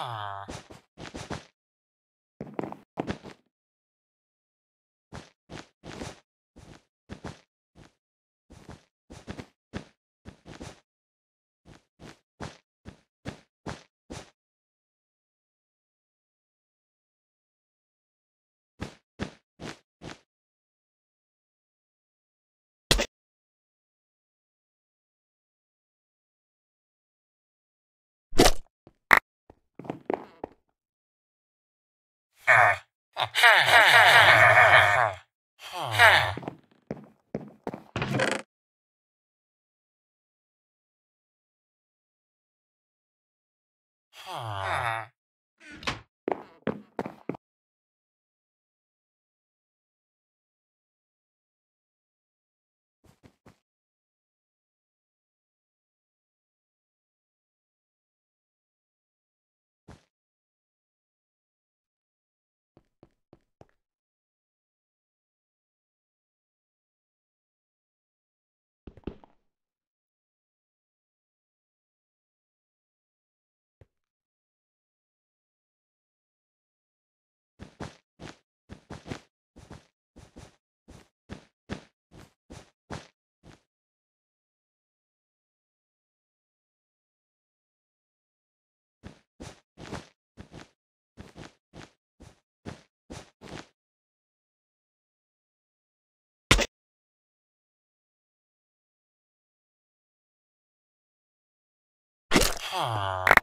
Ah. Ha ha ha! Aww.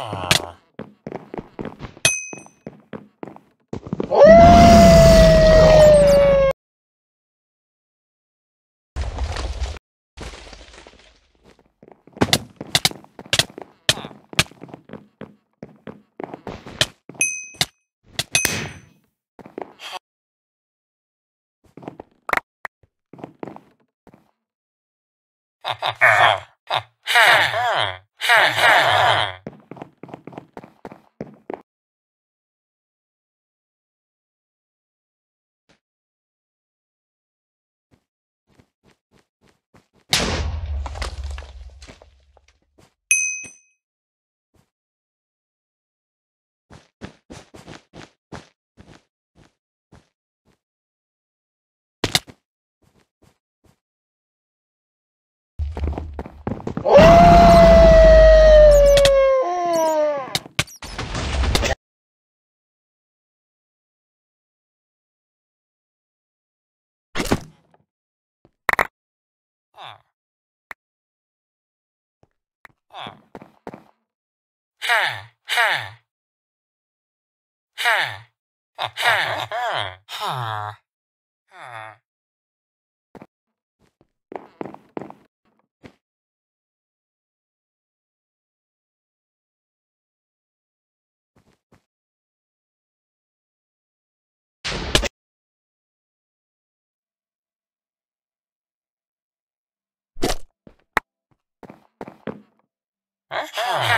Ah. Ha ha ha! R R Ha ha Ha Ha ha ha ha ha Ha.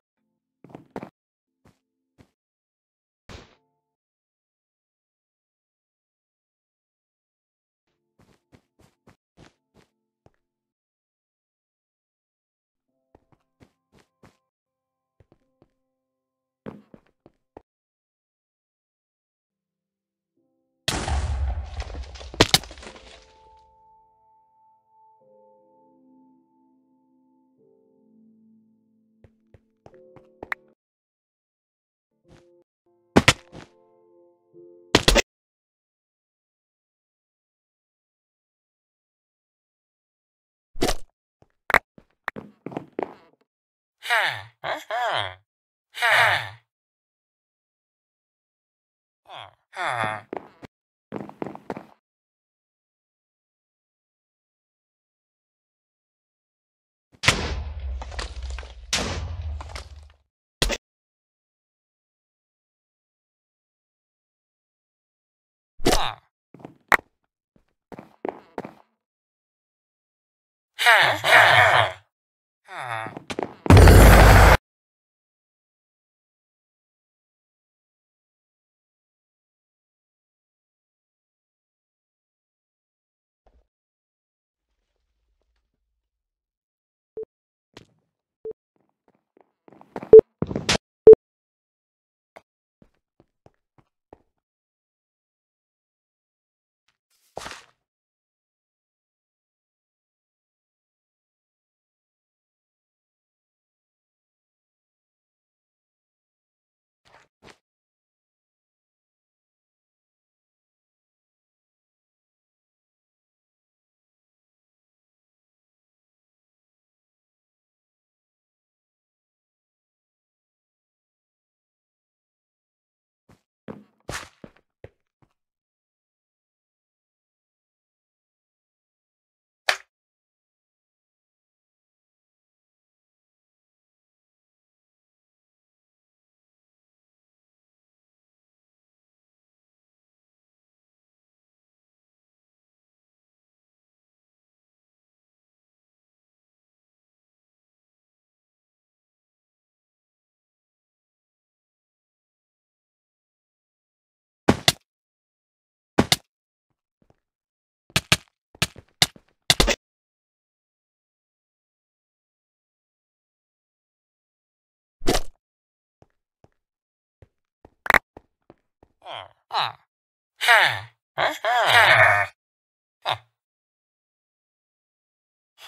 Ha, ha, ha. Ha.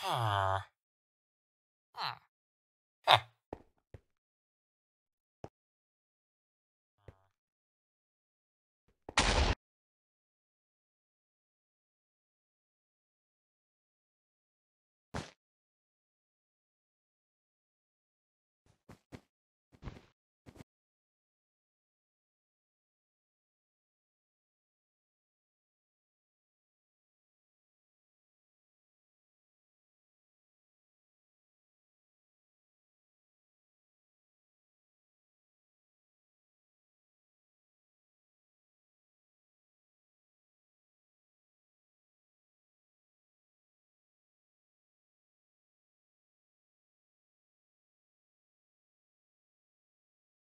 Ha.